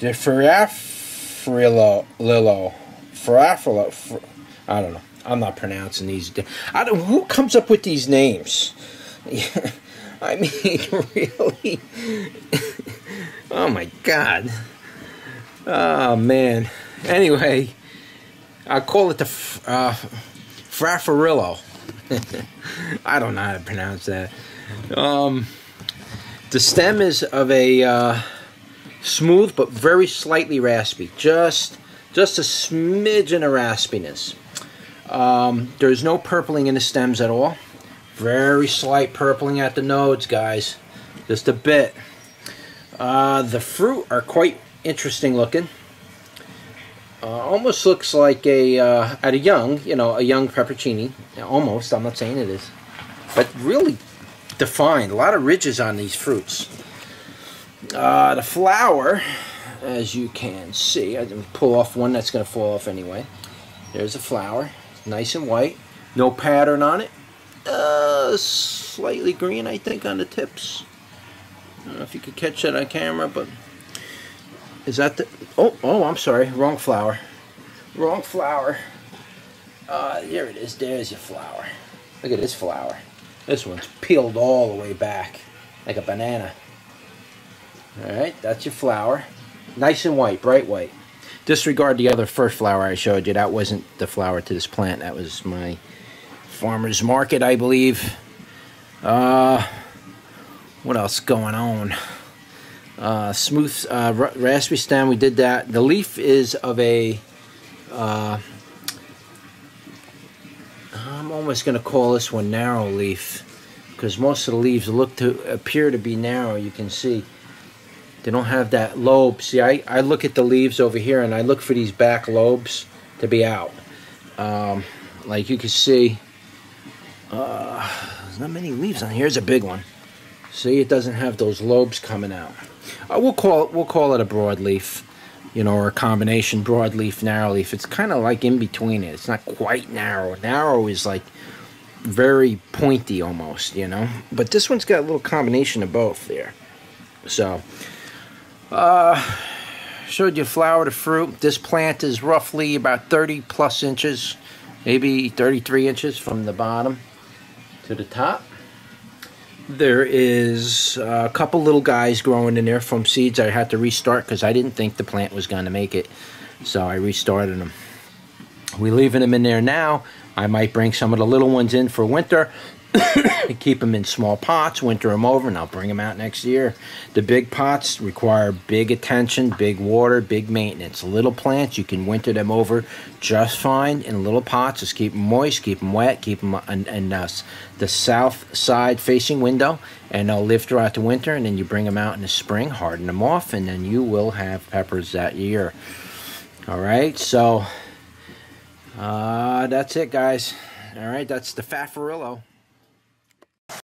The Ferrafrillo, Ferrafrillo, Fer, I don't know. I'm not pronouncing these. I don't. Who comes up with these names? I mean, really? oh my God. Oh man. Anyway, I call it the uh, Fraffarillo. I don't know how to pronounce that. Um, the stem is of a uh, smooth but very slightly raspy. Just, just a smidgen of raspiness. Um, there's no purpling in the stems at all. Very slight purpling at the nodes, guys. Just a bit. Uh, the fruit are quite interesting looking. Uh, almost looks like a, uh, at a young, you know, a young pepperoncini. Almost, I'm not saying it is. But really defined. A lot of ridges on these fruits. Uh, the flower, as you can see, I can pull off one that's going to fall off anyway. There's the flower, nice and white. No pattern on it. Uh, slightly green, I think, on the tips. I don't know if you could catch that on camera, but is that the... Oh, oh, I'm sorry. Wrong flower. Wrong flower. Uh, there it is. There's your flower. Look at this flower. This one's peeled all the way back. Like a banana. Alright, that's your flower. Nice and white, bright white. Disregard the other first flower I showed you. That wasn't the flower to this plant. That was my farmer's market, I believe. Uh, what else going on? Uh, smooth uh, raspberry stem, we did that. The leaf is of a, uh, I'm almost going to call this one narrow leaf because most of the leaves look to appear to be narrow, you can see. They don't have that lobe. See, I, I look at the leaves over here and I look for these back lobes to be out. Um, like you can see, uh, there's not many leaves on here. Here's a big one. See, it doesn't have those lobes coming out. Uh, we'll call it we'll call it a broadleaf, you know, or a combination broadleaf narrowleaf. It's kind of like in between it. It's not quite narrow. Narrow is like very pointy almost, you know. But this one's got a little combination of both there. So, uh, showed you flower to fruit. This plant is roughly about 30 plus inches, maybe 33 inches from the bottom to the top. There is a couple little guys growing in there from seeds I had to restart because I didn't think the plant was going to make it. So I restarted them. We're leaving them in there now. I might bring some of the little ones in for winter. keep them in small pots, winter them over, and I'll bring them out next year. The big pots require big attention, big water, big maintenance. Little plants, you can winter them over just fine in little pots. Just keep them moist, keep them wet, keep them in, in uh, the south side facing window, and they'll live throughout the winter. And then you bring them out in the spring, harden them off, and then you will have peppers that year. All right, so uh, that's it, guys. All right, that's the Faffarillo.